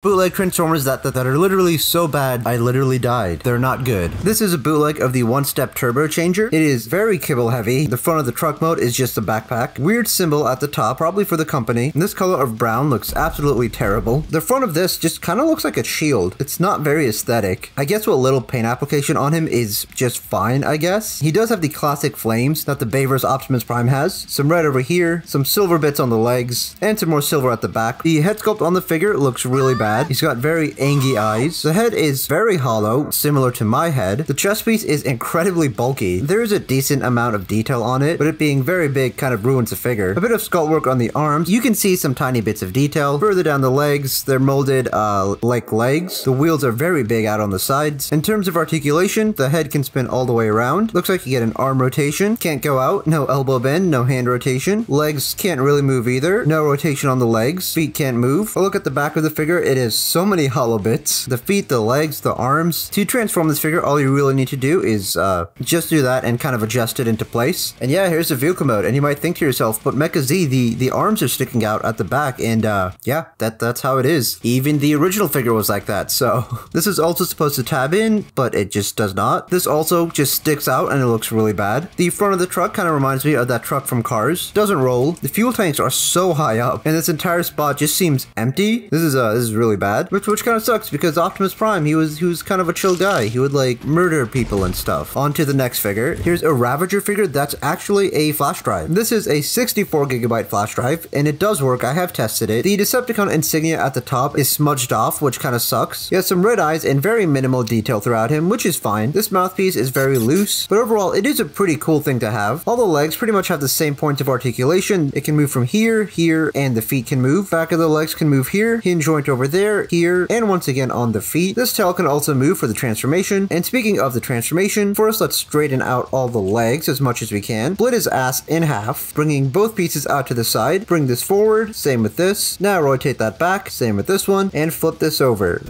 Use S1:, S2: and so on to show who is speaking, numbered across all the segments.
S1: Bootleg Transformers that, that, that are literally so bad, I literally died. They're not good. This is a bootleg of the one-step turbo changer. It is very kibble heavy. The front of the truck mode is just a backpack. Weird symbol at the top, probably for the company. And this color of brown looks absolutely terrible. The front of this just kind of looks like a shield. It's not very aesthetic. I guess what little paint application on him is just fine, I guess. He does have the classic flames that the Bayverse Optimus Prime has. Some red over here, some silver bits on the legs, and some more silver at the back. The head sculpt on the figure looks really bad He's got very angy eyes. The head is very hollow, similar to my head. The chest piece is incredibly bulky. There is a decent amount of detail on it, but it being very big kind of ruins the figure. A bit of sculpt work on the arms. You can see some tiny bits of detail. Further down the legs, they're molded uh, like legs. The wheels are very big out on the sides. In terms of articulation, the head can spin all the way around. Looks like you get an arm rotation. Can't go out. No elbow bend. No hand rotation. Legs can't really move either. No rotation on the legs. Feet can't move. A look at the back of the figure. It is so many hollow bits. The feet, the legs, the arms. To transform this figure, all you really need to do is uh, just do that and kind of adjust it into place. And yeah, here's the vehicle mode. And you might think to yourself, but MechaZee, the, the arms are sticking out at the back. And uh, yeah, that that's how it is. Even the original figure was like that. So this is also supposed to tab in, but it just does not. This also just sticks out and it looks really bad. The front of the truck kind of reminds me of that truck from Cars. Doesn't roll. The fuel tanks are so high up and this entire spot just seems empty. This is uh, this is really bad which which kind of sucks because Optimus Prime, he was he was kind of a chill guy. He would like murder people and stuff. On to the next figure. Here's a Ravager figure that's actually a flash drive. This is a 64 gigabyte flash drive, and it does work. I have tested it. The Decepticon insignia at the top is smudged off, which kind of sucks. He has some red eyes and very minimal detail throughout him, which is fine. This mouthpiece is very loose, but overall, it is a pretty cool thing to have. All the legs pretty much have the same points of articulation. It can move from here, here, and the feet can move. Back of the legs can move here, hinge joint over there, here, and once again on the feet. This tail can also move for the transformation. And speaking of the transformation, first let's straighten out all the legs as much as we can. Split his ass in half, bringing both pieces out to the side. Bring this forward, same with this. Now rotate that back, same with this one, and flip this over.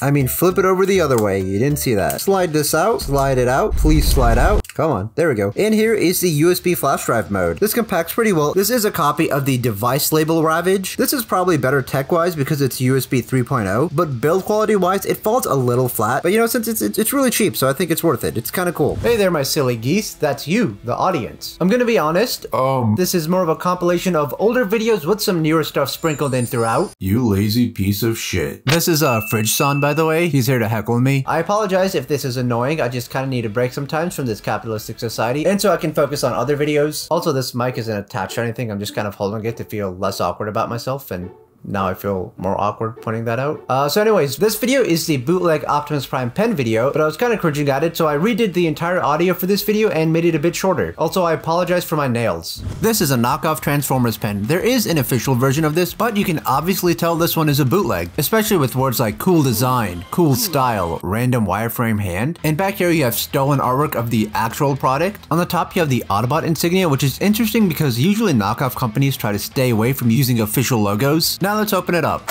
S1: I mean, flip it over the other way. You didn't see that. Slide this out, slide it out, please slide out. Come on, there we go. And here is the USB flash drive mode. This compacts pretty well. This is a copy of the device label Ravage. This is probably better tech-wise because it's USB 3.0, but build quality-wise, it falls a little flat. But you know, since it's, it's, it's really cheap, so I think it's worth it. It's kind of cool.
S2: Hey there, my silly geese. That's you, the audience. I'm gonna be honest. Um. This is more of a compilation of older videos with some newer stuff sprinkled in throughout.
S3: You lazy piece of shit.
S1: This is uh, Fridge Son, by the way. He's here to heckle me.
S2: I apologize if this is annoying. I just kind of need a break sometimes from this capitalistic society, and so I can focus on other videos. Also, this mic isn't attached or anything. I'm just kind of holding it to feel less awkward about myself and now I feel more awkward pointing that out. Uh, so anyways, this video is the bootleg Optimus Prime pen video, but I was kind of cringing at it, so I redid the entire audio for this video and made it a bit shorter. Also, I apologize for my nails.
S1: This is a knockoff Transformers pen. There is an official version of this, but you can obviously tell this one is a bootleg, especially with words like cool design, cool style, random wireframe hand. And back here you have stolen artwork of the actual product. On the top you have the Autobot insignia, which is interesting because usually knockoff companies try to stay away from using official logos. Now let's open it up.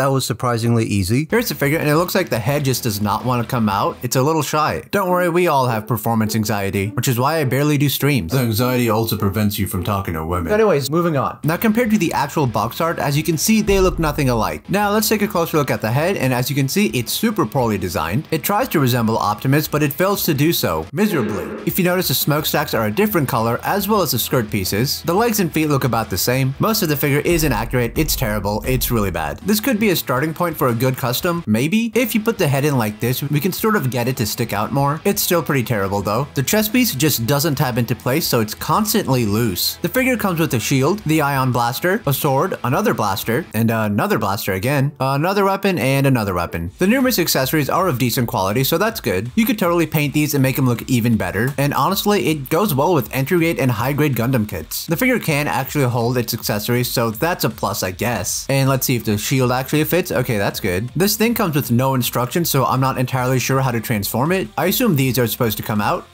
S1: That was surprisingly easy. Here's the figure, and it looks like the head just does not want to come out. It's a little shy. Don't worry, we all have performance anxiety, which is why I barely do streams.
S3: The anxiety also prevents you from talking to women.
S2: Anyways, moving on.
S1: Now compared to the actual box art, as you can see, they look nothing alike. Now let's take a closer look at the head, and as you can see, it's super poorly designed. It tries to resemble Optimus, but it fails to do so, miserably. If you notice, the smokestacks are a different color, as well as the skirt pieces. The legs and feet look about the same. Most of the figure is inaccurate, it's terrible, it's really bad. This could be a starting point for a good custom, maybe? If you put the head in like this, we can sort of get it to stick out more. It's still pretty terrible though. The chest piece just doesn't tab into place, so it's constantly loose. The figure comes with a shield, the ion blaster, a sword, another blaster, and another blaster again, another weapon, and another weapon. The numerous accessories are of decent quality, so that's good. You could totally paint these and make them look even better, and honestly, it goes well with entry grade and high grade Gundam kits. The figure can actually hold its accessories, so that's a plus, I guess. And let's see if the shield actually fits. Okay, that's good. This thing comes with no instructions, so I'm not entirely sure how to transform it. I assume these are supposed to come out.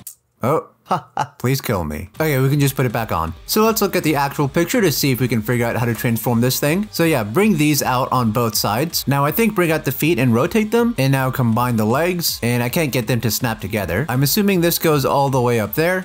S1: Oh, Please kill me. Okay, we can just put it back on. So let's look at the actual picture to see if we can figure out how to transform this thing. So yeah, bring these out on both sides. Now I think bring out the feet and rotate them, and now combine the legs, and I can't get them to snap together. I'm assuming this goes all the way up there.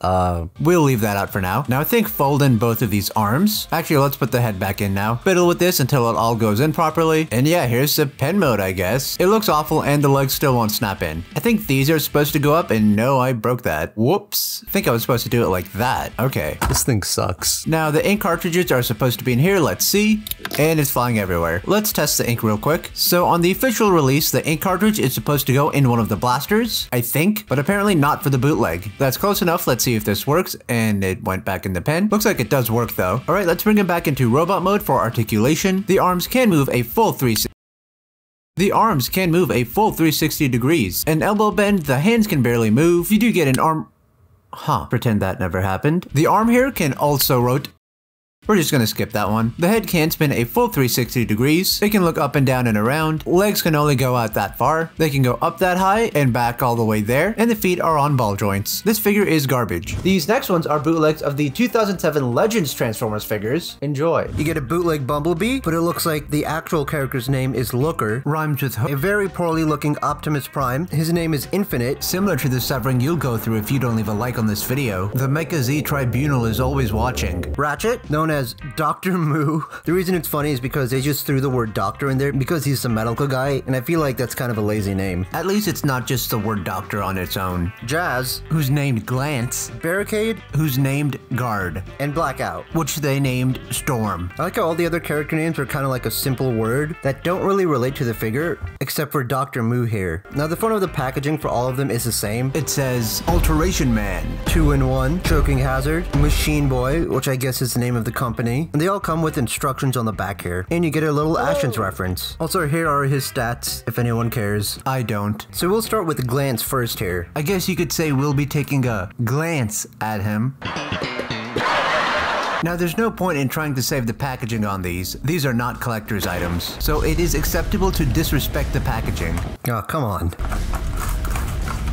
S2: Uh, we'll leave that out for now. Now I think fold in both of these arms. Actually, let's put the head back in now. Fiddle with this until it all goes in properly. And yeah, here's the pen mode, I guess. It looks awful and the legs still won't snap in. I think these are supposed to go up and no, I broke that. Whoops. I think I was supposed to do it like that. Okay.
S4: This thing sucks.
S2: Now the ink cartridges are supposed to be in here, let's see. And it's flying everywhere. Let's test the ink real quick. So on the official release, the ink cartridge is supposed to go in one of the blasters, I think, but apparently not for the bootleg. That's close enough, let's see if this works, and it went back in the pen. Looks like it does work though. Alright, let's bring it back into robot mode for articulation. The arms can move a full 360 the arms can move a full 360 degrees. An elbow bend, the hands can barely move. You do get an arm... Huh, pretend that never happened. The arm here can also rotate we're just gonna skip that one. The head can spin a full 360 degrees. It can look up and down and around. Legs can only go out that far. They can go up that high and back all the way there. And the feet are on ball joints. This figure is garbage. These next ones are bootlegs of the 2007 Legends Transformers figures. Enjoy.
S1: You get a bootleg Bumblebee, but it looks like the actual character's name is Looker, rhymes with a very poorly looking Optimus Prime. His name is Infinite.
S2: Similar to the suffering you'll go through if you don't leave a like on this video, the MechaZee Tribunal is always watching.
S1: Ratchet, known as Dr. Moo. The reason it's funny is because they just threw the word doctor in there because he's a medical guy, and I feel like that's kind of a lazy name.
S2: At least it's not just the word doctor on its own.
S1: Jazz,
S2: Who's named Glance,
S1: Barricade,
S2: who's named Guard,
S1: and Blackout.
S2: which they named Storm.
S1: I like how all the other character names are kind of like a simple word that don't really relate to the figure, except for Dr. Moo here. Now the front of the packaging for all of them is the same.
S2: It says Alteration Man.
S1: Two in one, Choking Hazard, Machine Boy, which I guess is the name of the company, and they all come with instructions on the back here. And you get a little Ashens reference. Also, here are his stats, if anyone cares.
S2: I don't.
S1: So we'll start with Glance first here.
S2: I guess you could say we'll be taking a glance at him. Now there's no point in trying to save the packaging on these. These are not collector's items. So it is acceptable to disrespect the packaging.
S1: Oh, come on.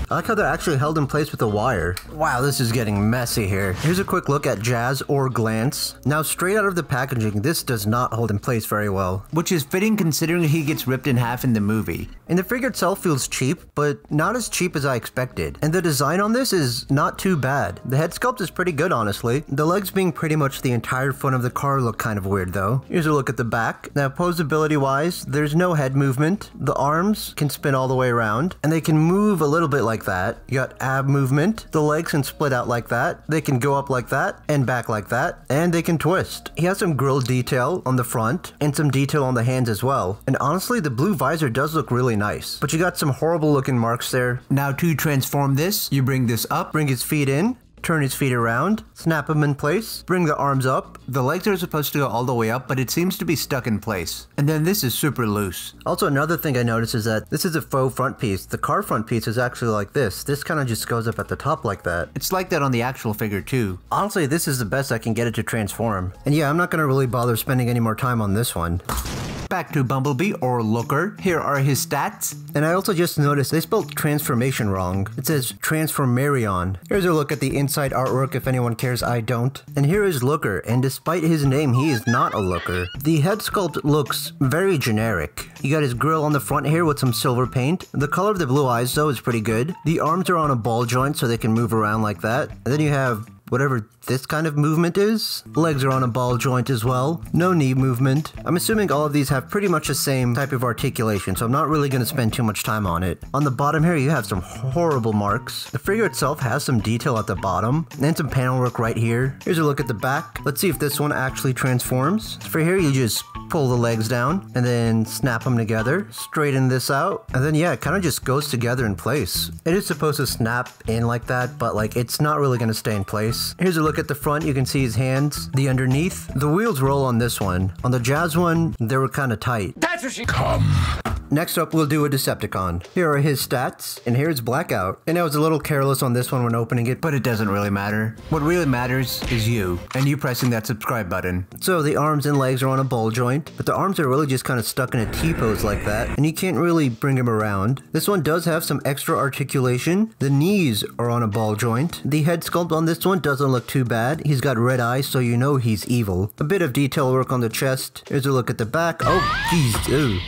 S1: I like how they're actually held in place with a wire. Wow, this is getting messy here. Here's a quick look at Jazz or Glance. Now, straight out of the packaging, this does not hold in place very well.
S2: Which is fitting considering he gets ripped in half in the movie.
S1: And the figure itself feels cheap, but not as cheap as I expected. And the design on this is not too bad. The head sculpt is pretty good, honestly. The legs being pretty much the entire front of the car look kind of weird, though. Here's a look at the back. Now, posability-wise, there's no head movement. The arms can spin all the way around, and they can move a little bit like that. You got ab movement. The legs can split out like that. They can go up like that, and back like that, and they can twist. He has some grill detail on the front, and some detail on the hands as well. And honestly, the blue visor does look really nice. But you got some horrible looking marks there.
S2: Now to transform this, you bring this up.
S1: Bring his feet in, turn his feet around, snap him in place, bring the arms up.
S2: The legs are supposed to go all the way up, but it seems to be stuck in place. And then this is super loose.
S1: Also, another thing I noticed is that this is a faux front piece. The car front piece is actually like this. This kind of just goes up at the top like that.
S2: It's like that on the actual figure too.
S1: Honestly, this is the best I can get it to transform. And yeah, I'm not gonna really bother spending any more time on this one.
S2: Back to Bumblebee or Looker. Here are his stats.
S1: And I also just noticed they spelled transformation wrong. It says Transformarion. Here's a look at the inside artwork if anyone cares, I don't. And here is Looker, and despite his name, he is not a looker. The head sculpt looks very generic. You got his grill on the front here with some silver paint. The color of the blue eyes though is pretty good. The arms are on a ball joint so they can move around like that. And then you have whatever this kind of movement is. Legs are on a ball joint as well. No knee movement. I'm assuming all of these have pretty much the same type of articulation, so I'm not really going to spend too much time on it. On the bottom here, you have some horrible marks. The figure itself has some detail at the bottom, and some panel work right here. Here's a look at the back. Let's see if this one actually transforms. For here, you just pull the legs down, and then snap them together, straighten this out, and then yeah, it kind of just goes together in place. It is supposed to snap in like that, but like it's not really going to stay in place. Here's a look at the front, you can see his hands, the underneath. The wheels roll on this one. On the Jazz one, they were kind of tight.
S5: That's what she.
S1: Next up, we'll do a Decepticon. Here are his stats, and here's Blackout. And I was a little careless on this one when opening it, but
S2: But it doesn't really matter. What really matters is you, and you pressing that subscribe button.
S1: so the arms and legs are on a ball joint, but the arms are really just kind of stuck in a T-pose like that, and you can't really bring him around. This one does have some extra articulation. The knees are on a ball joint. The head sculpt on this one doesn't look too bad. He's got red eyes, so you know he's evil. A bit of detail work on the chest. Here's a look at the back. Oh, jeez, ooh.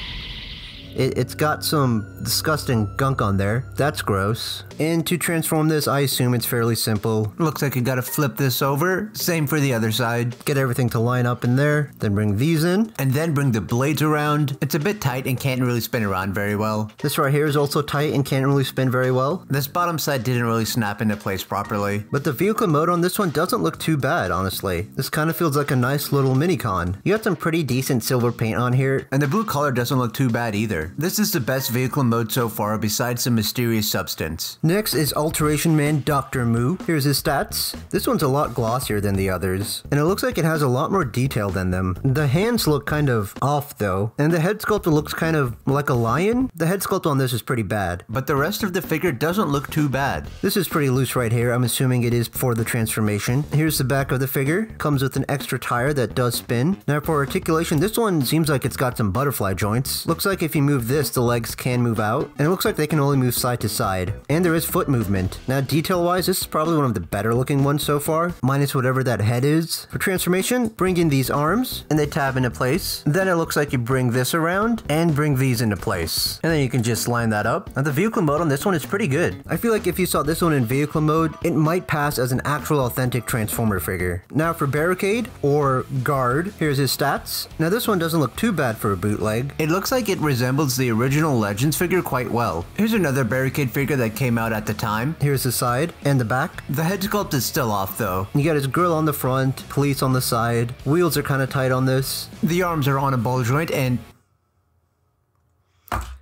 S1: It, it's got some disgusting gunk on there. That's gross. And to transform this, I assume it's fairly simple.
S2: Looks like you gotta flip this over. Same for the other side.
S1: Get everything to line up in there, then bring these in.
S2: And then bring the blades around. It's a bit tight and can't really spin around very well.
S1: This right here is also tight and can't really spin very well.
S2: This bottom side didn't really snap into place properly.
S1: But the vehicle mode on this one doesn't look too bad, honestly. This kind of feels like a nice little mini-con. You got some pretty decent silver paint on here.
S2: And the blue color doesn't look too bad either. This is the best vehicle mode so far besides some mysterious substance.
S1: Next is Alteration Man Dr. Moo. Here's his stats. This one's a lot glossier than the others, and it looks like it has a lot more detail than them. The hands look kind of off though, and the head sculpt looks kind of like a lion. The head sculpt on this is pretty bad.
S2: But the rest of the figure doesn't look too bad.
S1: This is pretty loose right here. I'm assuming it is for the transformation. Here's the back of the figure. Comes with an extra tire that does spin. Now for articulation, this one seems like it's got some butterfly joints. Looks like if you move this, the legs can move out. And it looks like they can only move side to side. And there is foot movement. Now detail wise, this is probably one of the better looking ones so far. Minus whatever that head is. For transformation, bring in these arms and they tab into place. Then it looks like you bring this around and bring these into place. And then you can just line that up. Now the vehicle mode on this one is pretty good. I feel like if you saw this one in vehicle mode, it might pass as an actual authentic Transformer figure. Now for Barricade or Guard, here's his stats. Now this one doesn't look too bad for a bootleg.
S2: It looks like it resembles the original Legends figure quite well. Here's another Barricade figure that came out at the time.
S1: Here's the side and the back.
S2: The head sculpt is still off though.
S1: You got his grill on the front, police on the side. Wheels are kind of tight on this.
S2: The arms are on a ball joint and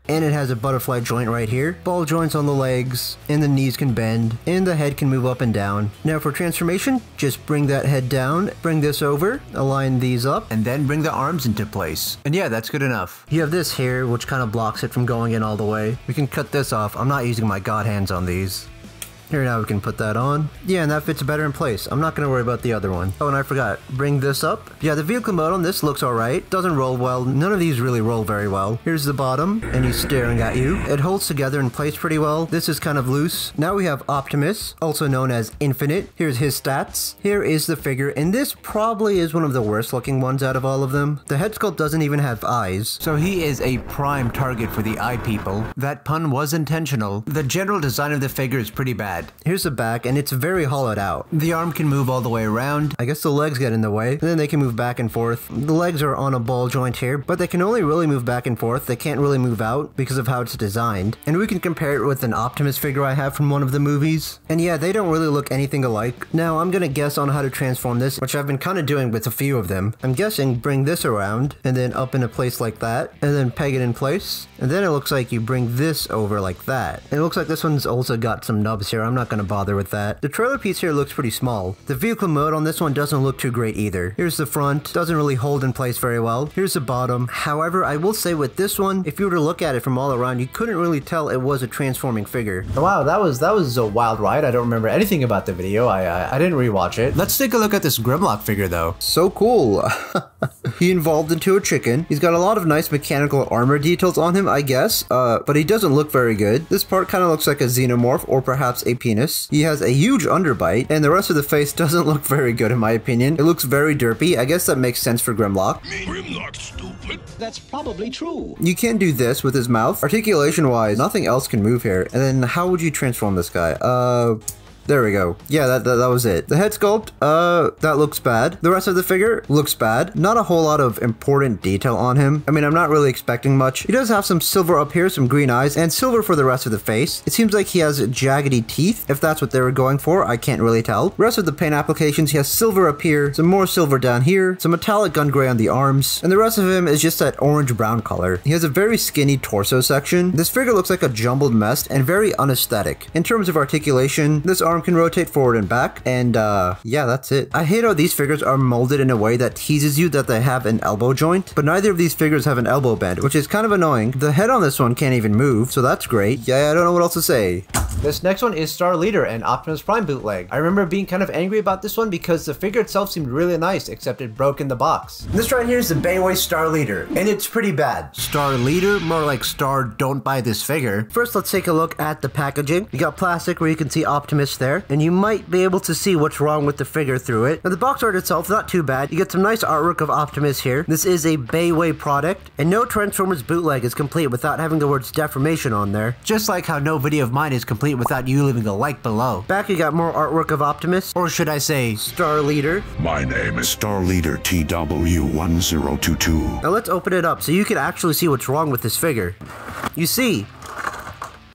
S1: and it has a butterfly joint right here, ball joints on the legs, and the knees can bend, and the head can move up and down. Now for transformation, just bring that head down, bring this over, align these up,
S2: and then bring the arms into place. And yeah, that's good enough.
S1: You have this here, which kind of blocks it from going in all the way. We can cut this off. I'm not using my god hands on these. Here now we can put that on. Yeah, and that fits better in place. I'm not going to worry about the other one. Oh, and I forgot. Bring this up. Yeah, the vehicle mode on this looks alright. Doesn't roll well. None of these really roll very well. Here's the bottom, and he's staring at you. It holds together in place pretty well. This is kind of loose. Now we have Optimus, also known as Infinite. Here's his stats. Here is the figure, and this probably is one of the worst looking ones out of all of them. The head sculpt doesn't even have eyes.
S2: So he is a prime target for the eye people. That pun was intentional. The general design of the figure is pretty bad.
S1: Here's the back, and it's very hollowed out.
S2: The arm can move all the way around.
S1: I guess the legs get in the way, and then they can move back and forth. The legs are on a ball joint here, but they can only really move back and forth. They can't really move out because of how it's designed. And we can compare it with an Optimus figure I have from one of the movies. And yeah, they don't really look anything alike. Now, I'm gonna guess on how to transform this, which I've been kind of doing with a few of them. I'm guessing bring this around, and then up in a place like that, and then peg it in place. And then it looks like you bring this over like that. And it looks like this one's also got some nubs here. I'm not gonna bother with that. The trailer piece here looks pretty small. The vehicle mode on this one doesn't look too great either. Here's the front, doesn't really hold in place very well. Here's the bottom. However, I will say with this one, if you were to look at it from all around, you couldn't really tell it was a transforming figure.
S2: Wow, that was that was a wild ride. I don't remember anything about the video. I I, I didn't rewatch it. Let's take a look at this Grimlock figure though.
S1: So cool. he evolved into a chicken. He's got a lot of nice mechanical armor details on him, I guess, uh, but he doesn't look very good. This part kind of looks like a xenomorph or perhaps a penis. He has a huge underbite, and the rest of the face doesn't look very good in my opinion. It looks very derpy. I guess that makes sense for Grimlock.
S4: Grimlock, stupid.
S5: That's probably true.
S1: You can't do this with his mouth. Articulation-wise, nothing else can move here. And then how would you transform this guy? Uh... There we go. Yeah, that, that, that, was it. The head sculpt, uh, that looks bad. The rest of the figure looks bad. Not a whole lot of important detail on him. I mean, I'm not really expecting much. He does have some silver up here, some green eyes, and silver for the rest of the face. It seems like he has jaggedy teeth, if that's what they were going for. I can't really tell. Rest of the paint applications, he has silver up here, some more silver down here, some metallic gun gray on the arms, and the rest of him is just that orange-brown color. He has a very skinny torso section. This figure looks like a jumbled mess and very unesthetic. In terms of articulation, this arm can rotate forward and back, and uh, yeah, that's it. I hate how these figures are molded in a way that teases you that they have an elbow joint, but neither of these figures have an elbow band, which is kind of annoying. The head on this one can't even move, so that's great. Yeah, I don't know what else to say.
S2: This next one is Star Leader and Optimus Prime bootleg. I remember being kind of angry about this one because the figure itself seemed really nice, except it broke in the box.
S1: This right here is the Baiwei Star Leader, and it's pretty bad. Star Leader? More like Star don't buy this figure. First, let's take a look at the packaging. You got plastic where you can see Optimus there, and you might be able to see what's wrong with the figure through it. Now, the box art itself, not too bad. You get some nice artwork of Optimus here. This is a Baiwei product, and no Transformers bootleg is complete without having the words deformation on there. Just like how no video of mine is complete without you leaving a like below. Back, you got more artwork of Optimus, or should I say, Star Leader.
S4: My name is Star Leader TW1022.
S1: Now let's open it up so you can actually see what's wrong with this figure. You see,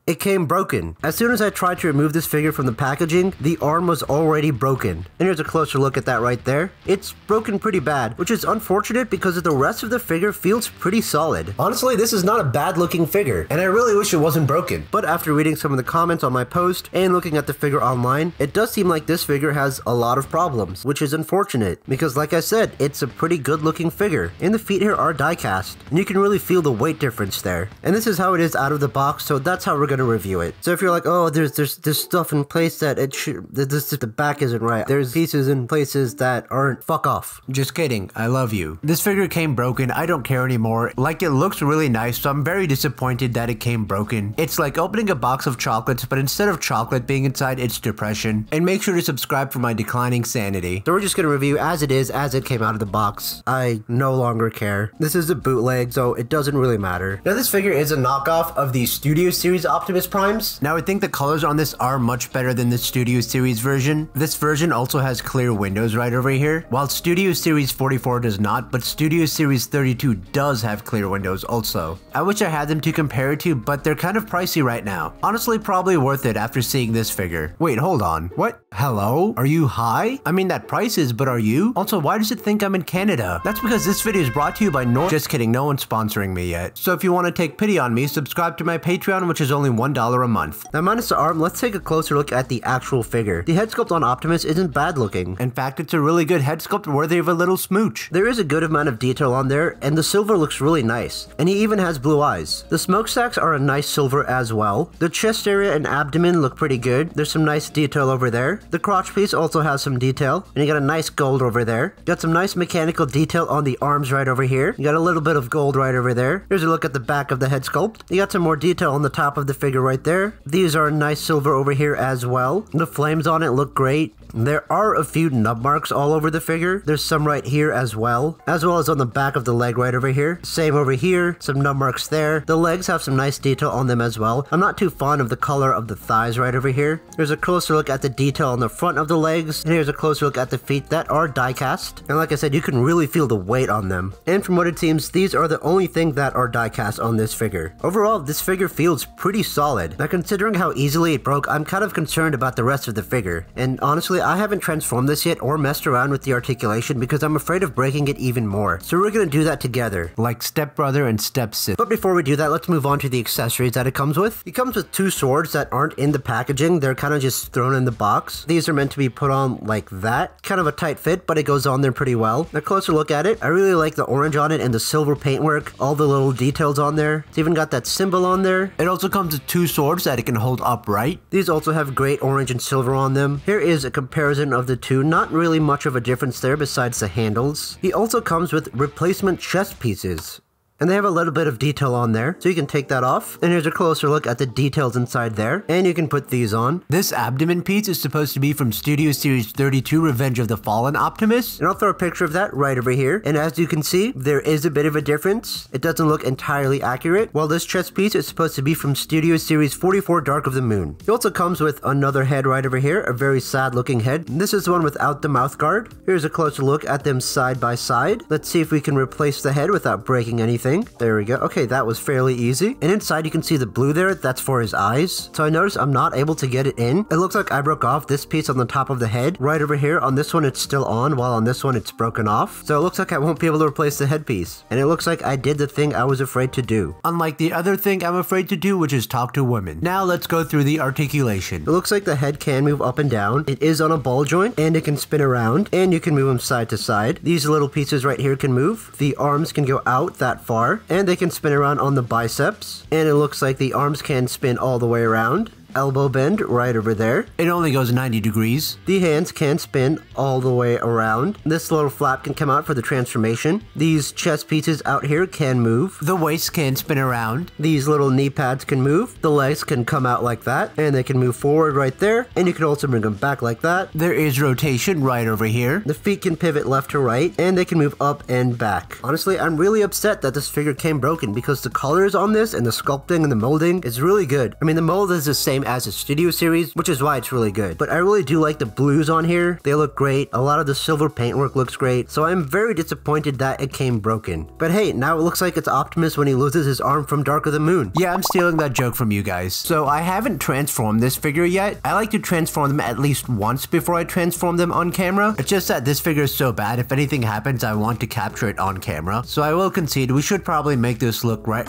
S1: it came broken. As soon as I tried to remove this figure from the packaging, the arm was already broken. And here's a closer look at that right there. It's broken pretty bad, which is unfortunate because the rest of the figure feels pretty solid. Honestly, this is not a bad looking figure, and I really wish it wasn't broken. But after reading some of the comments on my post and looking at the figure online, it does seem like this figure has a lot of problems, which is unfortunate because like I said, it's a pretty good looking figure. And the feet here are die cast, and you can really feel the weight difference there. And this is how it is out of the box, so that's how we're gonna review it. So if you're like, oh, there's there's there's stuff in place that it should, this the back isn't right. There's pieces in places that aren't. Fuck off.
S2: Just kidding. I love you. This figure came broken. I don't care anymore. Like it looks really nice, so I'm very disappointed that it came broken. It's like opening a box of chocolates, but instead of chocolate being inside, it's depression. And make sure to subscribe for my declining sanity.
S1: So we're just gonna review as it is, as it came out of the box. I no longer care. This is a bootleg, so it doesn't really matter. Now this figure is a knockoff of the Studio Series Optimus Primes.
S2: Now I think the colors on this are much better than the Studio Series version. This version also has clear windows right over here, while Studio Series 44 does not, but Studio Series 32 does have clear windows also. I wish I had them to compare it to, but they're kind of pricey right now. Honestly, probably worth it after seeing this figure. Wait, hold on. What? Hello? Are you high? I mean, that price is, but are you? Also, why does it think I'm in Canada? That's because this video is brought to you by Nor- Just kidding, no one's sponsoring me yet. So if you want to take pity on me, subscribe to my Patreon, which is only $1 a month.
S1: Now minus the arm, let's take a closer look at the actual figure. The head sculpt on Optimus isn't bad looking.
S2: In fact, it's a really good head sculpt worthy of a little smooch.
S1: There is a good amount of detail on there, and the silver looks really nice. And he even has blue eyes. The smokestacks are a nice silver as well. The chest area and abdomen look pretty good. There's some nice detail over there. The crotch piece also has some detail, and you got a nice gold over there. Got some nice mechanical detail on the arms right over here. You got a little bit of gold right over there. Here's a look at the back of the head sculpt. You got some more detail on the top of the figure right there. These are nice silver over here as well. The flames on it look great. There are a few nub marks all over the figure. There's some right here as well, as well as on the back of the leg right over here. Same over here, some nub marks there. The legs have some nice detail on them as well. I'm not too fond of the color of the thighs right over here. There's a closer look at the detail on the front of the legs, and here's a closer look at the feet that are die cast. And like I said, you can really feel the weight on them. And from what it seems, these are the only thing that are die cast on this figure. Overall, this figure feels pretty solid. Now considering how easily it broke, I'm kind of concerned about the rest of the figure. And honestly, I haven't transformed this yet or messed around with the articulation because I'm afraid of breaking it even more. So we're gonna do that together.
S2: Like stepbrother and stepsister.
S1: But before we do that, let's move on to the accessories that it comes with. It comes with two swords that aren't in the packaging. They're kind of just thrown in the box. These are meant to be put on like that. Kind of a tight fit, but it goes on there pretty well. A closer look at it. I really like the orange on it and the silver paintwork. All the little details on there. It's even got that symbol on there.
S2: It also comes with two swords that it can hold upright.
S1: These also have great orange and silver on them. Here is a comparison of the two. Not really much of a difference there besides the handles. He also comes with replacement chest pieces. And they have a little bit of detail on there, so you can take that off. And here's a closer look at the details inside there. And you can put these on.
S2: This abdomen piece is supposed to be from Studio Series 32 Revenge of the Fallen Optimus.
S1: And I'll throw a picture of that right over here. And as you can see, there is a bit of a difference. It doesn't look entirely accurate. While this chest piece is supposed to be from Studio Series 44 Dark of the Moon. It also comes with another head right over here, a very sad looking head. This is the one without the mouth guard. Here's a closer look at them side by side. Let's see if we can replace the head without breaking anything. There we go. Okay, that was fairly easy. And inside you can see the blue there. That's for his eyes. So I noticed I'm not able to get it in. It looks like I broke off this piece on the top of the head. Right over here on this one it's still on while on this one it's broken off. So it looks like I won't be able to replace the headpiece. And it looks like I did the thing I was afraid to do.
S2: Unlike the other thing I'm afraid to do, which is talk to women. Now let's go through the articulation.
S1: It looks like the head can move up and down. It is on a ball joint and it can spin around and you can move them side to side. These little pieces right here can move. The arms can go out that far and they can spin around on the biceps. And it looks like the arms can spin all the way around. Elbow bend right over there.
S2: It only goes 90 degrees.
S1: The hands can spin all the way around. This little flap can come out for the transformation. These chest pieces out here can move.
S2: The waist can spin around.
S1: These little knee pads can move. The legs can come out like that, and they can move forward right there. And you can also bring them back like that.
S2: There is rotation right over here.
S1: The feet can pivot left to right, and they can move up and back. Honestly, I'm really upset that this figure came broken because the colors on this and the sculpting and the molding is really good. I mean, the mold is the same as the Studio Series, which is why it's really good. But I really do like the blues on here. They look great. A lot of the silver paintwork looks great. So I'm very disappointed that it came broken. But hey, now it looks like it's Optimus when he loses his arm from Dark of the Moon.
S2: Yeah, I'm stealing that joke from you guys. So I haven't transformed this figure yet. I like to transform them at least once before I transform them on camera. It's just that this figure is so bad, if anything happens, I want to capture it on camera. So I will concede we should probably make this look right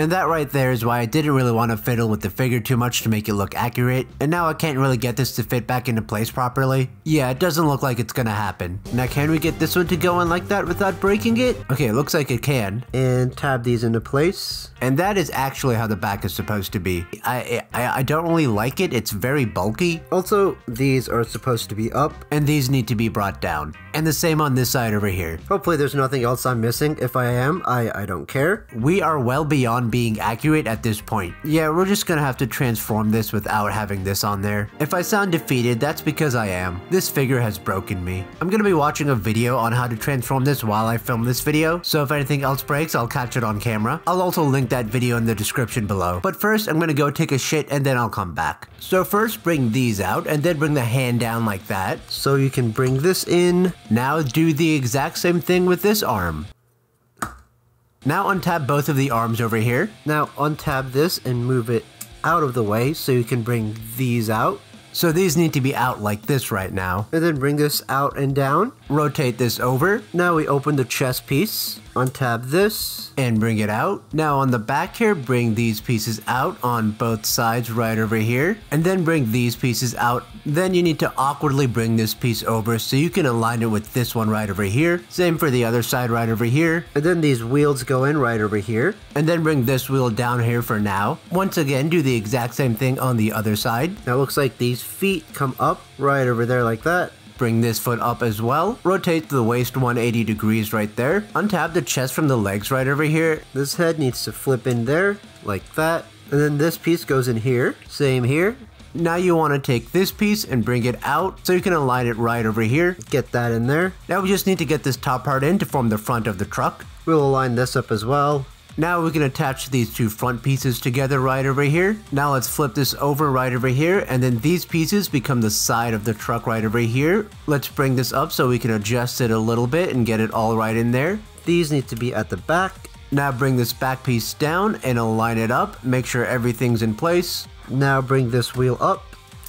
S2: and that right there is why I didn't really want to fiddle with the figure too much to make it look accurate. And now I can't really get this to fit back into place properly. Yeah, it doesn't look like it's gonna happen. Now can we get this one to go in like that without breaking it? Okay, it looks like it can.
S1: And tab these into place.
S2: And that is actually how the back is supposed to be. I, I, I don't really like it, it's very bulky.
S1: Also, these are supposed to be up.
S2: And these need to be brought down. And the same on this side over here.
S1: Hopefully there's nothing else I'm missing. If I am, I, I don't care.
S2: We are well beyond being accurate at this point. Yeah, we're just gonna have to transform this without having this on there. If I sound defeated, that's because I am. This figure has broken me. I'm gonna be watching a video on how to transform this while I film this video, so if anything else breaks, I'll catch it on camera. I'll also link that video in the description below. But first, I'm gonna go take a shit and then I'll come back. So first, bring these out and then bring the hand down like that.
S1: So you can bring this in.
S2: Now do the exact same thing with this arm. Now untab both of the arms over here.
S1: Now untab this and move it out of the way so you can bring these out.
S2: So these need to be out like this right now.
S1: And then bring this out and down.
S2: Rotate this over.
S1: Now we open the chest piece. Untab this.
S2: And bring it out. Now on the back here, bring these pieces out on both sides right over here. And then bring these pieces out. Then you need to awkwardly bring this piece over so you can align it with this one right over here. Same for the other side right over here.
S1: And then these wheels go in right over here.
S2: And then bring this wheel down here for now. Once again, do the exact same thing on the other side.
S1: Now it looks like these feet come up right over there like that.
S2: Bring this foot up as well. Rotate the waist 180 degrees right there. Untab the chest from the legs right over here.
S1: This head needs to flip in there, like that. And then this piece goes in here. Same here.
S2: Now you want to take this piece and bring it out so you can align it right over here.
S1: Get that in there.
S2: Now we just need to get this top part in to form the front of the truck.
S1: We'll align this up as well.
S2: Now we can attach these two front pieces together right over here. Now let's flip this over right over here and then these pieces become the side of the truck right over here. Let's bring this up so we can adjust it a little bit and get it all right in there.
S1: These need to be at the back.
S2: Now bring this back piece down and align it up. Make sure everything's in place.
S1: Now bring this wheel up.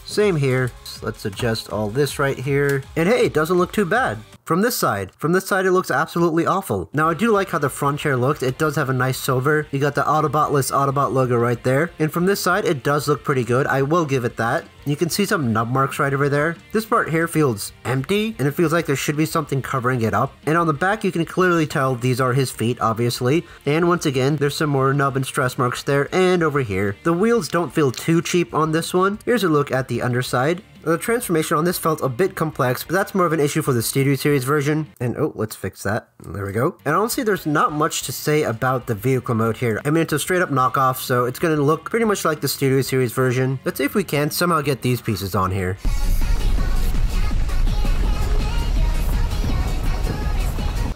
S1: Same here. Let's adjust all this right here. And hey, it doesn't look too bad. From this side. From this side, it looks absolutely awful. Now, I do like how the front chair looks. It does have a nice silver. You got the Autobotless Autobot logo right there. And from this side, it does look pretty good. I will give it that. You can see some nub marks right over there. This part here feels empty, and it feels like there should be something covering it up. And on the back, you can clearly tell these are his feet, obviously. And once again, there's some more nub and stress marks there and over here. The wheels don't feel too cheap on this one. Here's a look at the underside. The transformation on this felt a bit complex, but that's more of an issue for the Studio Series version. And oh, let's fix that. There we go. And honestly, there's not much to say about the vehicle mode here. I mean, it's a straight up knockoff, so it's gonna look pretty much like the Studio Series version. Let's see if we can somehow get these pieces on here.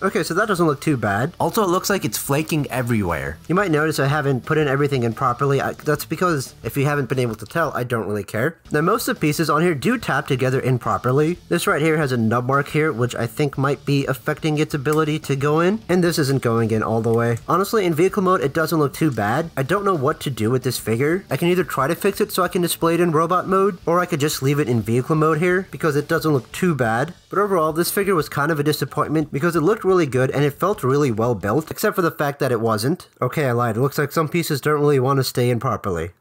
S1: Okay, so that doesn't look too bad.
S2: Also, it looks like it's flaking everywhere.
S1: You might notice I haven't put in everything in properly. I, that's because, if you haven't been able to tell, I don't really care. Now, most of the pieces on here do tap together improperly. This right here has a nub mark here, which I think might be affecting its ability to go in. And this isn't going in all the way. Honestly, in vehicle mode, it doesn't look too bad. I don't know what to do with this figure. I can either try to fix it so I can display it in robot mode, or I could just leave it in vehicle mode here, because it doesn't look too bad. But overall, this figure was kind of a disappointment because it looked really good and it felt really well built, except for the fact that it wasn't. Okay, I lied. It looks like some pieces don't really want to stay in properly.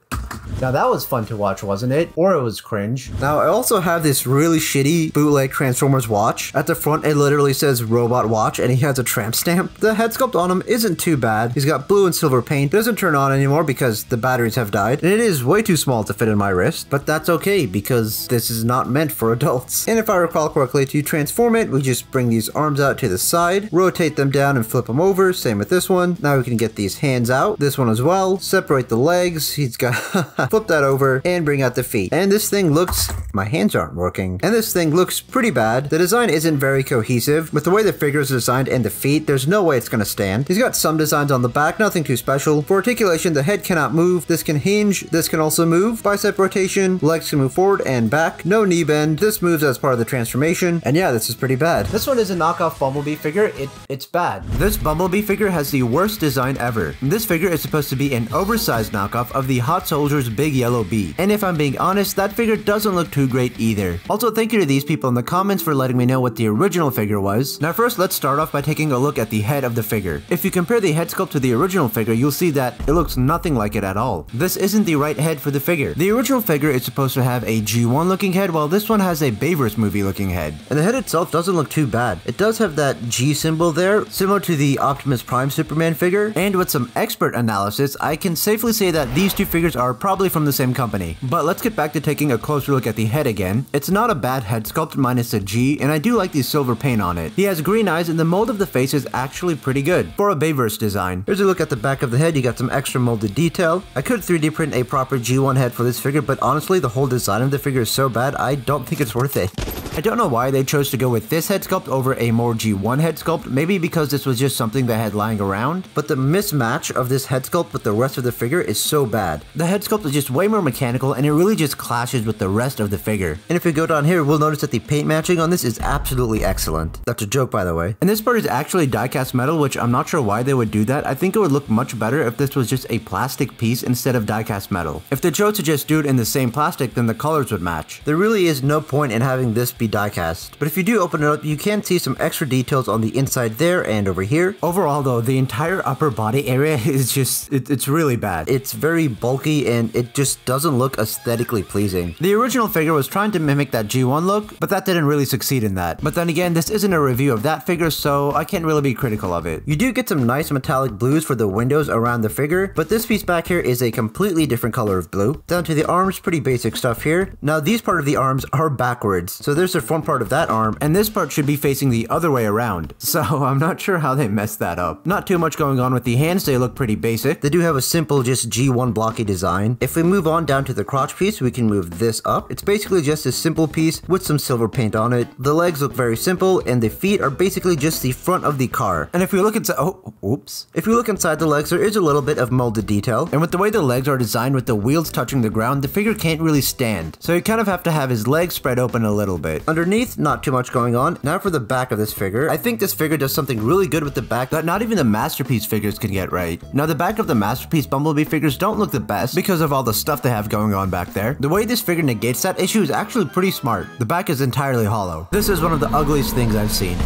S2: Now that was fun to watch, wasn't it? Or it was cringe.
S1: Now, I also have this really shitty bootleg Transformers watch. At the front, it literally says Robot Watch, and he has a tramp stamp. The head sculpt on him isn't too bad. He's got blue and silver paint. Doesn't turn on anymore because the batteries have died. And it is way too small to fit in my wrist, but that's okay because this is not meant for adults. And if I recall correctly, to transform it, we just bring these arms out to the side, rotate them down and flip them over. Same with this one. Now we can get these hands out. This one as well. Separate the legs. He's got flip that over and bring out the feet. And this thing looks, my hands aren't working. And this thing looks pretty bad. The design isn't very cohesive. With the way the figure is designed and the feet, there's no way it's gonna stand. He's got some designs on the back, nothing too special. For articulation, the head cannot move. This can hinge. This can also move. Bicep rotation. Legs can move forward and back. No knee bend. This moves as part of the transformation. And yeah, this is pretty bad.
S2: This one is a knockoff Bumblebee figure. It It's bad.
S1: This Bumblebee figure has the worst design ever. This figure is supposed to be an oversized knockoff of the Hot Soldier's Big Yellow Bee. And if I'm being honest, that figure doesn't look too great either. Also, thank you to these people in the comments for letting me know what the original figure was. Now first, let's start off by taking a look at the head of the figure. If you compare the head sculpt to the original figure, you'll see that it looks nothing like it at all. This isn't the right head for the figure. The original figure is supposed to have a G1 looking head, while this one has a Bayverse movie looking head. And the head itself doesn't look too bad. It does have that G symbol there, similar to the Optimus Prime Superman figure, and with some expert analysis, I can safely say that these two figures are probably from the same company. But let's get back to taking a closer look at the head again. It's not a bad head sculpt minus a G, and I do like the silver paint on it. He has green eyes, and the mold of the face is actually pretty good for a Bayverse design. Here's a look at the back of the head. You got some extra molded detail. I could 3D print a proper G1 head for this figure, but honestly, the whole design of the figure is so bad, I don't think it's worth it. I don't know why they chose to go with this head sculpt over a more G1 head sculpt, maybe because this was just something they had lying around, but the mismatch of this head sculpt with the rest of the figure is so bad. The head sculpt is just way more mechanical and it really just clashes with the rest of the figure. And if we go down here, we'll notice that the paint matching on this is absolutely excellent. That's a joke by the way. And this part is actually die-cast metal, which I'm not sure why they would do that. I think it would look much better if this was just a plastic piece instead of die-cast metal. If they chose to just do it in the same plastic, then the colors would match. There really is no point in having this be die-cast. But if you do open it up, you can see some extra details on the inside there and over here. Overall though, the entire upper body area is just, it, it's really bad. It's very bulky and it just doesn't look aesthetically pleasing. The original figure was trying to mimic that G1 look, but that didn't really succeed in that. But then again, this isn't a review of that figure, so I can't really be critical of it. You do get some nice metallic blues for the windows around the figure, but this piece back here is a completely different color of blue. Down to the arms, pretty basic stuff here. Now these part of the arms are backwards, so there's the front part of that arm, and this part should be facing the other way around. So I'm not sure how they messed that up. Not too much going on with the hands, they look pretty basic. They do have a simple just G1 blocky design. If we move on down to the crotch piece, we can move this up. It's basically just a simple piece with some silver paint on it. The legs look very simple, and the feet are basically just the front of the car. And if we look inside, oh, oops. If we look inside the legs, there is a little bit of molded detail. And with the way the legs are designed with the wheels touching the ground, the figure can't really stand. So you kind of have to have his legs spread open a little bit. Underneath, not too much going on. Now for the back of this figure. I think this figure does something really good with the back that not even the Masterpiece figures can get right. Now the back of the Masterpiece Bumblebee figures don't look the best because of all the stuff they have going on back there. The way this figure negates that issue is actually pretty smart. The back is entirely hollow. This is one of the ugliest things I've seen.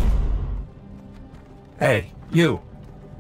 S5: Hey, you.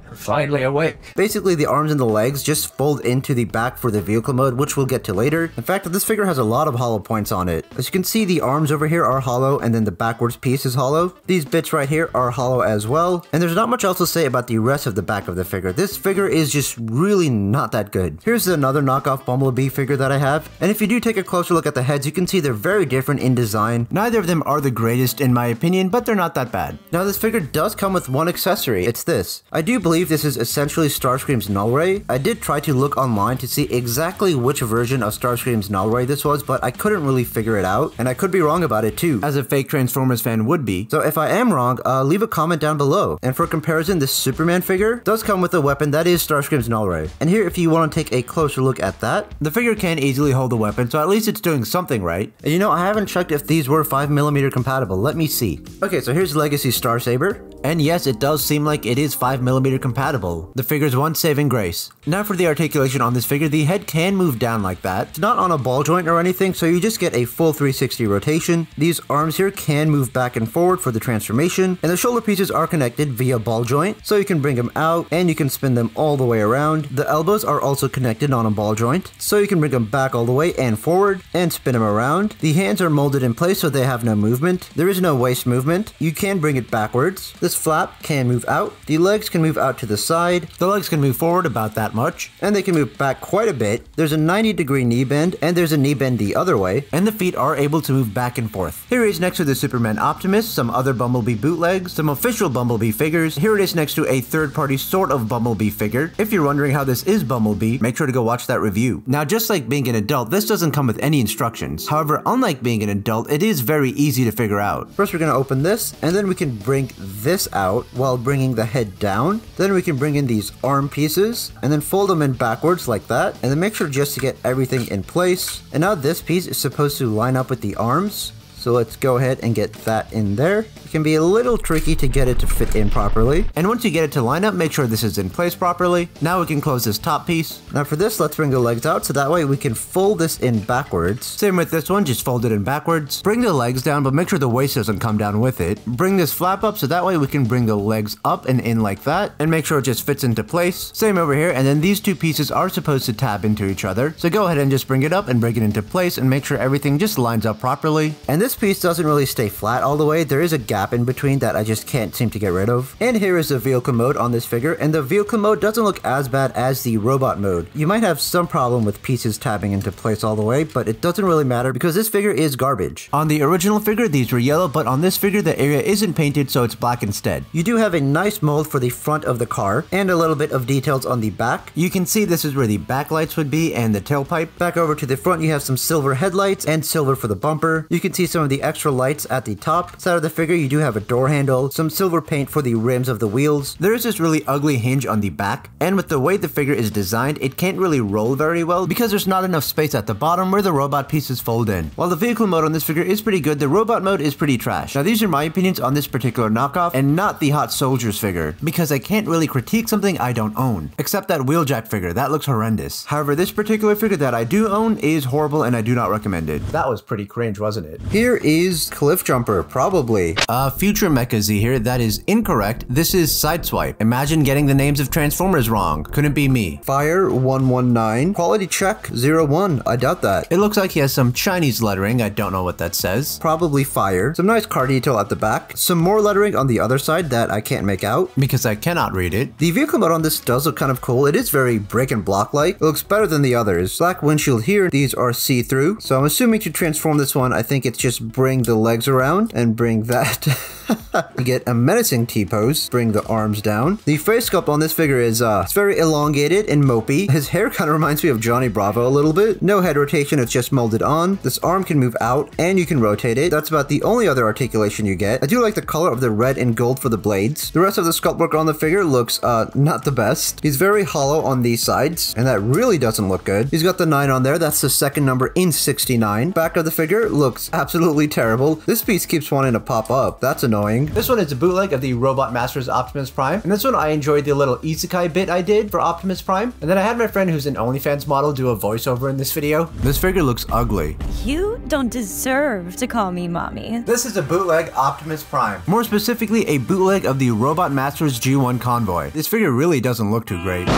S5: You're finally awake.
S1: Basically, the arms and the legs just fold into the back for the vehicle mode, which we'll get to later. In fact, this figure has a lot of hollow points on it. As you can see, the arms over here are hollow, and then the backwards piece is hollow. These bits right here are hollow as well, and there's not much else to say about the rest of the back of the figure. This figure is just really not that good. Here's another knockoff Bumblebee figure that I have, and if you do take a closer look at the heads, you can see they're very different in design. Neither of them are the greatest in my opinion, but they're not that bad. Now, this figure does come with one accessory. It's this. I do believe this is essentially Starscream's Nullray. I did try to look online to see exactly which version of Starscream's Nullray this was, but I couldn't really figure it out, and I could be wrong about it too, as a fake Transformers fan would be. So if I am wrong, uh, leave a comment down below. And for comparison, this Superman figure does come with a weapon that is Starscream's Nullray. And here, if you want to take a closer look at that, the figure can easily hold the weapon, so at least it's doing something right. And you know, I haven't checked if these were 5mm compatible. Let me see. Okay, so here's Legacy Star Saber.
S2: And yes, it does seem like it is 5mm compatible. The figure's one saving grace. Now for the articulation on this figure, the head can move down like that.
S1: It's not on a ball joint or anything, so you just get a full 360 rotation. These arms here can move back and forward for the transformation, and the shoulder pieces are connected via ball joint, so you can bring them out and you can spin them all the way around. The elbows are also connected on a ball joint, so you can bring them back all the way and forward and spin them around. The hands are molded in place so they have no movement. There is no waist movement. You can bring it backwards. This flap can move out. The legs can move out to the side.
S2: The legs can move forward about that much.
S1: And they can move back quite a bit. There's a 90 degree knee bend and there's a knee bend the other way.
S2: And the feet are able to move back and forth. Here he is next to the Superman Optimus, some other Bumblebee bootlegs, some official Bumblebee figures. Here it is next to a third party sort of Bumblebee figure. If you're wondering how this is Bumblebee, make sure to go watch that review. Now just like being an adult, this doesn't come with any instructions. However, unlike being an adult, it is very easy to figure out.
S1: First we're going to open this and then we can bring this out while bringing the head down. Then we can bring in these arm pieces and then fold them in backwards like that and then make sure just to get everything in place. And now this piece is supposed to line up with the arms. So let's go ahead and get that in there. It can be a little tricky to get it to fit in properly.
S2: And once you get it to line up, make sure this is in place properly. Now we can close this top piece.
S1: Now for this, let's bring the legs out so that way we can fold this in backwards.
S2: Same with this one, just fold it in backwards. Bring the legs down, but make sure the waist doesn't come down with it. Bring this flap up so that way we can bring the legs up and in like that, and make sure it just fits into place. Same over here, and then these two pieces are supposed to tab into each other. So go ahead and just bring it up and bring it into place and make sure everything just lines up properly.
S1: And this piece doesn't really stay flat all the way. There is a gap in between that I just can't seem to get rid of. And here is the vehicle mode on this figure, and the vehicle mode doesn't look as bad as the robot mode. You might have some problem with pieces tabbing into place all the way, but it doesn't really matter because this figure is garbage.
S2: On the original figure, these were yellow, but on this figure, the area isn't painted, so it's black instead.
S1: You do have a nice mold for the front of the car, and a little bit of details on the back.
S2: You can see this is where the backlights would be and the tailpipe.
S1: Back over to the front, you have some silver headlights and silver for the bumper. You can see some of the extra lights at the top side of the figure. You do have a door handle, some silver paint for the rims of the wheels.
S2: There is this really ugly hinge on the back, and with the way the figure is designed, it can't really roll very well because there's not enough space at the bottom where the robot pieces fold in. While the vehicle mode on this figure is pretty good, the robot mode is pretty trash. Now these are my opinions on this particular knockoff, and not the Hot Soldiers figure, because I can't really critique something I don't own. Except that Wheeljack figure, that looks horrendous. However, this particular figure that I do own is horrible and I do not recommend it.
S5: That was pretty cringe, wasn't it?
S1: Here is Cliff Jumper, probably.
S2: Uh, future MechaZee here, that is incorrect. This is Sideswipe. Imagine getting the names of Transformers wrong. Couldn't be me.
S1: Fire 119, quality check 01. I doubt that.
S2: It looks like he has some Chinese lettering. I don't know what that says.
S1: Probably fire. Some nice car detail at the back. Some more lettering on the other side that I can't make out.
S2: Because I cannot read it.
S1: The vehicle mode on this does look kind of cool. It is very brick and block like. It looks better than the others. Black windshield here. These are see-through. So I'm assuming to transform this one, I think it's just bring the legs around and bring that. get a menacing T-pose. Bring the arms down. The face sculpt on this figure is uh, it's very elongated and mopey. His hair kind of reminds me of Johnny Bravo a little bit. No head rotation, it's just molded on. This arm can move out and you can rotate it. That's about the only other articulation you get. I do like the color of the red and gold for the blades. The rest of the sculpt work on the figure looks uh, not the best. He's very hollow on these sides and that really doesn't look good. He's got the 9 on there. That's the second number in 69. Back of the figure looks absolutely terrible. This piece keeps wanting to pop up. That's annoying.
S5: This one is a bootleg of the Robot Masters Optimus Prime. And this one I enjoyed the little isekai bit I did for Optimus Prime. And then I had my friend who's an OnlyFans model do a voiceover in this video.
S2: This figure looks ugly.
S6: You don't deserve to call me mommy.
S2: This is a bootleg Optimus Prime. More specifically, a bootleg of the Robot Masters G1 Convoy. This figure really doesn't look too great.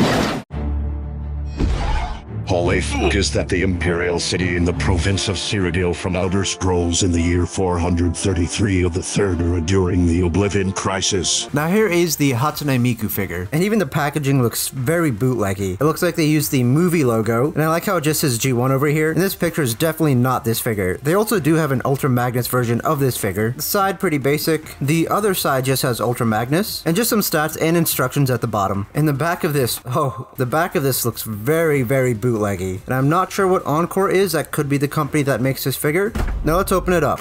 S4: Fuck is that the Imperial City in the province of Cyrodiil from Elder Scrolls in the year 433 of the Third era during the Oblivion Crisis.
S2: Now here is the Hatsune Miku figure.
S1: And even the packaging looks very bootleggy. It looks like they used the movie logo, and I like how it just says G1 over here. And this picture is definitely not this figure. They also do have an Ultra Magnus version of this figure. The side pretty basic. The other side just has Ultra Magnus, and just some stats and instructions at the bottom. And the back of this, oh, the back of this looks very, very bootleggy. And I'm not sure what Encore is. That could be the company that makes this figure. Now let's open it up.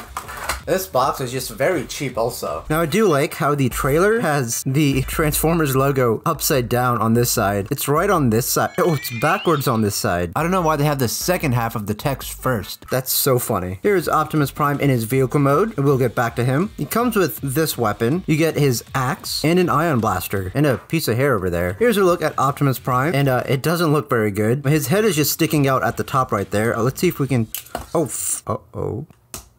S2: This box is just very cheap also.
S1: Now I do like how the trailer has the Transformers logo upside down on this side. It's right on this side. Oh, it's backwards on this side.
S2: I don't know why they have the second half of the text first.
S1: That's so funny. Here's Optimus Prime in his vehicle mode. We'll get back to him. He comes with this weapon. You get his axe and an ion blaster and a piece of hair over there. Here's a look at Optimus Prime and uh, it doesn't look very good. His head is just sticking out at the top right there. Uh, let's see if we can... Oh, uh-oh.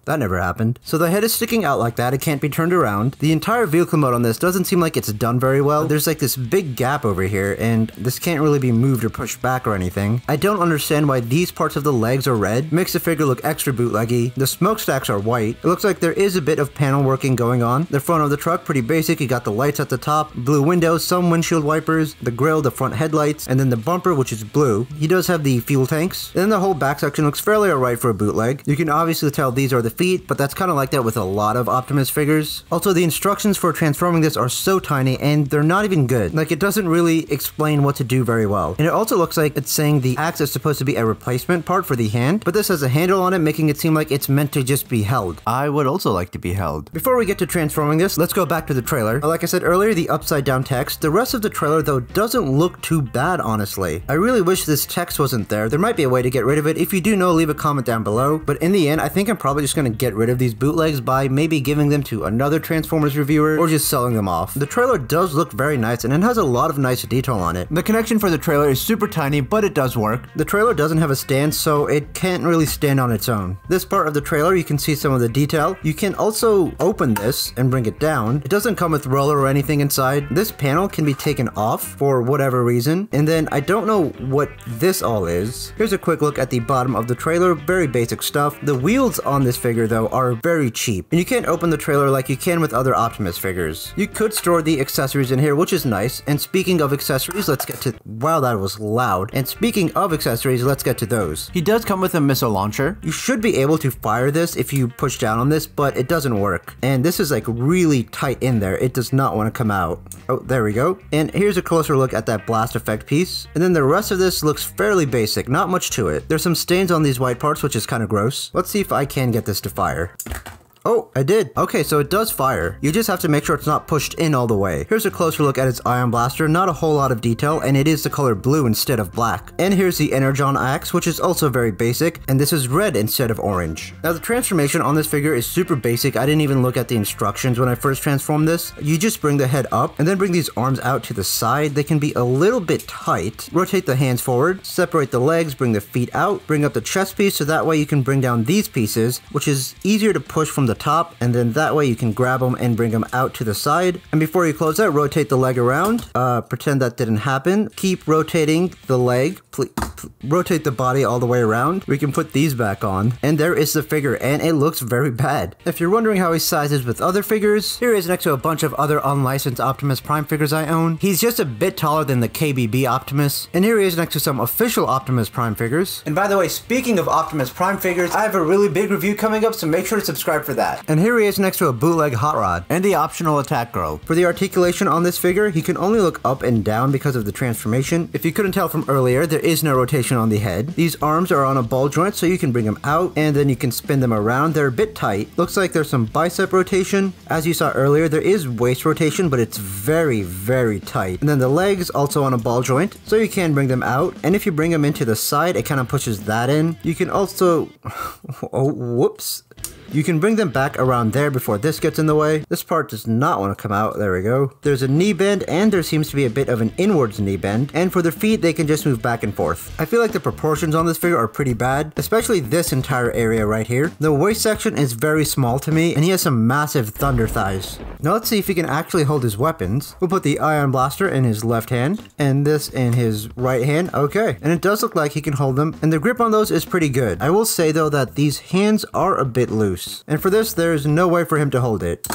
S1: That never happened. So the head is sticking out like that, it can't be turned around. The entire vehicle mode on this doesn't seem like it's done very well. There's like this big gap over here, and this can't really be moved or pushed back or anything. I don't understand why these parts of the legs are red. Makes the figure look extra bootleggy. The smokestacks are white. It looks like there is a bit of panel working going on. The front of the truck, pretty basic. You got the lights at the top, blue windows, some windshield wipers, the grille, the front headlights, and then the bumper, which is blue. He does have the fuel tanks. And then the whole back section looks fairly alright for a bootleg. You can obviously tell these are the feet, but that's kind of like that with a lot of Optimus figures. Also, the instructions for transforming this are so tiny and they're not even good. Like, it doesn't really explain what to do very well. And it also looks like it's saying the axe is supposed to be a replacement part for the hand, but this has a handle on it, making it seem like it's meant to just be held.
S2: I would also like to be held.
S1: Before we get to transforming this, let's go back to the trailer. Like I said earlier, the upside down text. The rest of the trailer, though, doesn't look too bad, honestly. I really wish this text wasn't there. There might be a way to get rid of it. If you do know, leave a comment down below. But in the end, I think I'm probably just going to get rid of these bootlegs by maybe giving them to another Transformers reviewer or just selling them off. The trailer does look very nice and it has a lot of nice detail on it.
S2: The connection for the trailer is super tiny, but it does work.
S1: The trailer doesn't have a stand, so it can't really stand on its own. This part of the trailer, you can see some of the detail. You can also open this and bring it down. It doesn't come with roller or anything inside. This panel can be taken off for whatever reason. And then I don't know what this all is. Here's a quick look at the bottom of the trailer. Very basic stuff. The wheels on this figure though are very cheap. And you can't open the trailer like you can with other Optimus figures. You could store the accessories in here, which is nice. And speaking of accessories, let's get to... Wow, that was loud. And speaking of accessories, let's get to those.
S2: He does come with a missile launcher.
S1: You should be able to fire this if you push down on this, but it doesn't work. And this is like really tight in there. It does not want to come out. Oh, there we go. And here's a closer look at that blast effect piece. And then the rest of this looks fairly basic, not much to it. There's some stains on these white parts, which is kind of gross. Let's see if I can get this to fire. Oh, I did. Okay, so it does fire. You just have to make sure it's not pushed in all the way. Here's a closer look at its ion blaster. Not a whole lot of detail, and it is the color blue instead of black. And here's the Energon axe, which is also very basic, and this is red instead of orange. Now, the transformation on this figure is super basic. I didn't even look at the instructions when I first transformed this. You just bring the head up, and then bring these arms out to the side. They can be a little bit tight. Rotate the hands forward, separate the legs, bring the feet out, bring up the chest piece, so that way you can bring down these pieces, which is easier to push from the top, and then that way you can grab them and bring them out to the side. And before you close that, rotate the leg around. Uh, pretend that didn't happen. Keep rotating the leg. Please, rotate the body all the way around. We can put these back on. And there is the figure, and it looks very bad. If you're wondering how he sizes with other figures, here he is next to a bunch of other unlicensed Optimus Prime figures I own. He's just a bit taller than the KBB Optimus. And here he is next to some official Optimus Prime figures.
S2: And by the way, speaking of Optimus Prime figures, I have a really big review coming up, so make sure to subscribe for that.
S1: And here he is next to a bootleg Hot Rod.
S2: And the optional attack girl.
S1: For the articulation on this figure, he can only look up and down because of the transformation. If you couldn't tell from earlier, there is no rotation on the head. These arms are on a ball joint, so you can bring them out, and then you can spin them around. They're a bit tight. Looks like there's some bicep rotation. As you saw earlier, there is waist rotation, but it's very, very tight. And then the legs also on a ball joint, so you can bring them out. And if you bring them into the side, it kind of pushes that in. You can also... oh, whoops. You can bring them back around there before this gets in the way. This part does not want to come out. There we go. There's a knee bend and there seems to be a bit of an inwards knee bend. And for their feet, they can just move back and forth. I feel like the proportions on this figure are pretty bad, especially this entire area right here. The waist section is very small to me and he has some massive thunder thighs. Now let's see if he can actually hold his weapons. We'll put the ion blaster in his left hand and this in his right hand. Okay. And it does look like he can hold them and the grip on those is pretty good. I will say though that these hands are a bit loose. And for this, there is no way for him to hold it.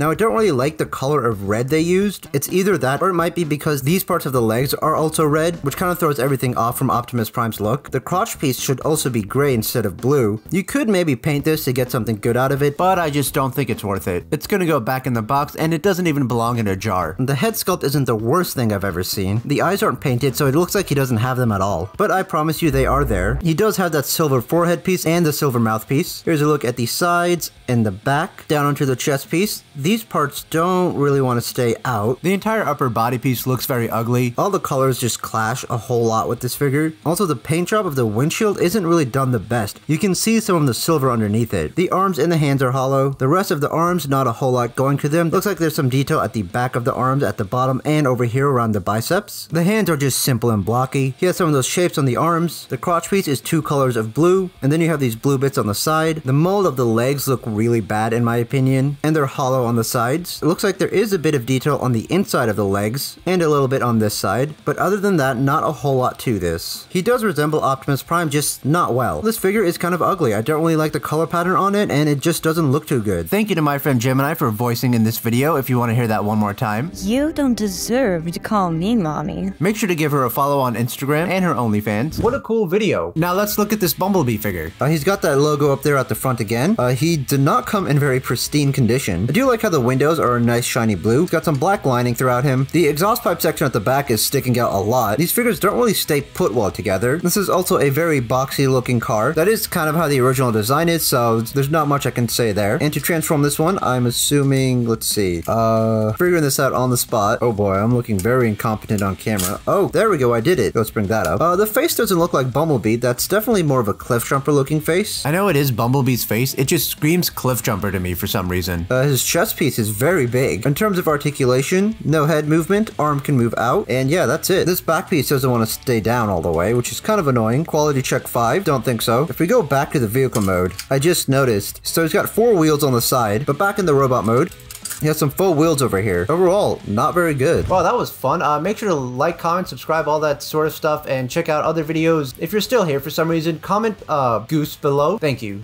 S1: Now I don't really like the color of red they used. It's either that or it might be because these parts of the legs are also red, which kind of throws everything off from Optimus Prime's look. The crotch piece should also be gray instead of blue. You could maybe paint this to get something good out of it, but I just don't think it's worth it. It's gonna go back in the box and it doesn't even belong in a jar. The head sculpt isn't the worst thing I've ever seen. The eyes aren't painted so it looks like he doesn't have them at all. But I promise you they are there. He does have that silver forehead piece and the silver mouthpiece. Here's a look at the sides and the back down onto the chest piece. These parts don't really want to stay out. The entire upper body piece looks very ugly. All the colors just clash a whole lot with this figure. Also the paint job of the windshield isn't really done the best. You can see some of the silver underneath it. The arms and the hands are hollow. The rest of the arms not a whole lot going to them. Looks like there's some detail at the back of the arms at the bottom and over here around the biceps. The hands are just simple and blocky. He has some of those shapes on the arms. The crotch piece is two colors of blue and then you have these blue bits on the side. The mold of the legs look really bad in my opinion and they're hollow on the sides. It looks like there is a bit of detail on the inside of the legs and a little bit on this side but other than that not a whole lot to this. He does resemble Optimus Prime just not well. This figure is kind of ugly. I don't really like the color pattern on it and it just doesn't look too good. Thank you to my friend Gemini for voicing in this video if you want to hear that one more time.
S6: You don't deserve to call me mommy.
S1: Make sure to give her a follow on Instagram and her OnlyFans.
S5: What a cool video.
S1: Now let's look at this Bumblebee figure. Uh, he's got that logo up there at the front again. Uh, he did not come in very pristine condition. I do like how the windows are a nice shiny blue. He's got some black lining throughout him. The exhaust pipe section at the back is sticking out a lot. These figures don't really stay put well together. This is also a very boxy looking car. That is kind of how the original design is, so there's not much I can say there. And to transform this one, I'm assuming, let's see, uh, figuring this out on the spot. Oh boy, I'm looking very incompetent on camera. Oh, there we go, I did it. Let's bring that up. Uh, the face doesn't look like Bumblebee. That's definitely more of a Cliff Jumper looking face.
S2: I know it is Bumblebee's face, it just screams Cliff Jumper to me for some reason.
S1: Uh, his chest piece is very big. In terms of articulation, no head movement, arm can move out, and yeah, that's it. This back piece doesn't want to stay down all the way, which is kind of annoying. Quality check 5, don't think so. If we go back to the vehicle mode, I just noticed, so he's got four wheels on the side, but back in the robot mode, he has some full wheels over here. Overall, not very good.
S5: Well, that was fun. Uh, make sure to like, comment, subscribe, all that sort of stuff, and check out other videos. If you're still here for some reason, comment uh, Goose below. Thank you.